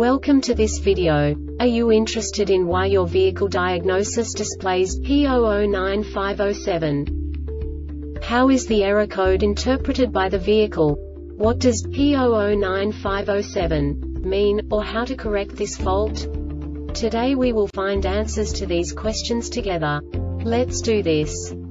Welcome to this video. Are you interested in why your vehicle diagnosis displays P009507? How is the error code interpreted by the vehicle? What does P009507 mean, or how to correct this fault? Today we will find answers to these questions together. Let's do this.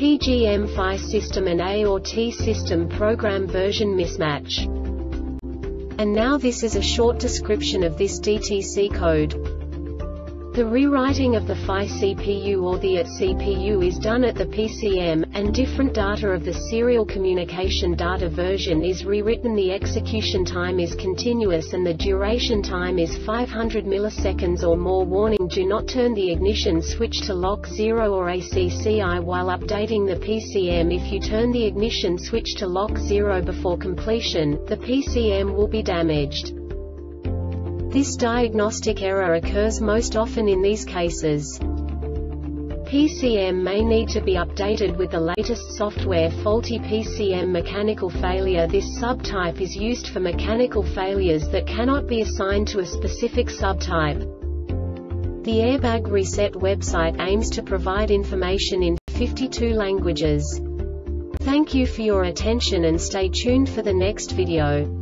PGM-FI system and A or T system program version mismatch. And now this is a short description of this DTC code. The rewriting of the FI CPU or the AT CPU is done at the PCM, and different data of the serial communication data version is rewritten. The execution time is continuous and the duration time is 500 milliseconds or more. Warning do not turn the ignition switch to lock 0 or ACCI while updating the PCM if you turn the ignition switch to lock 0 before completion, the PCM will be damaged. This diagnostic error occurs most often in these cases. PCM may need to be updated with the latest software faulty PCM mechanical failure This subtype is used for mechanical failures that cannot be assigned to a specific subtype. The Airbag Reset website aims to provide information in 52 languages. Thank you for your attention and stay tuned for the next video.